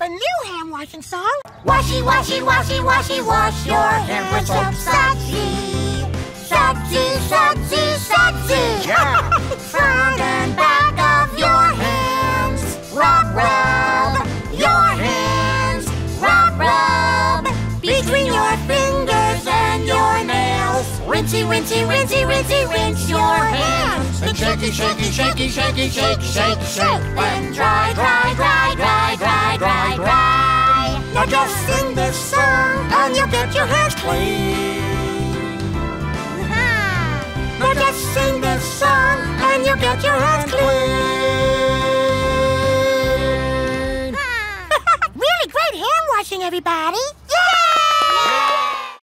have a new hand washing song. Washy, washy, washy, washy, wash your hair with soap. Sudsy, sudsy, sudsy, sudsy. Yeah. Front and back of your hands. Rub, rub your hands. Rub, rub between your fingers and your nails. Rinsey, rinsey, rinsey, rinsey, rinse your hands. And shaky, shaky, shaky, shaky, shake, shake, shake. Dry, dry, Now just sing this song and you'll get your hands clean. Now just sing this song and you'll get your hands clean. really great hand washing, everybody.